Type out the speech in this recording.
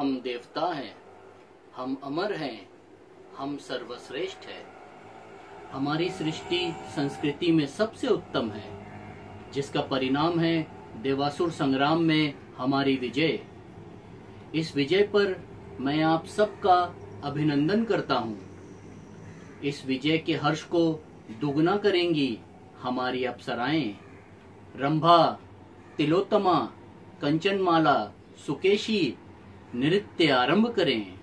हम देवता हैं, हम अमर हैं, हम सर्वश्रेष्ठ हैं। हमारी सृष्टि संस्कृति में सबसे उत्तम है, जिसका परिणाम है देवासुर संग्राम में हमारी विजय। इस विजय पर मैं आप सबका अभिनंदन करता हूँ। इस विजय के हर्ष को दुगना करेंगी हमारी अप्सराएँ। रंभा, तिलोत्तमा, कंचनमाला, सुकेशी नृत्य आरंभ करें।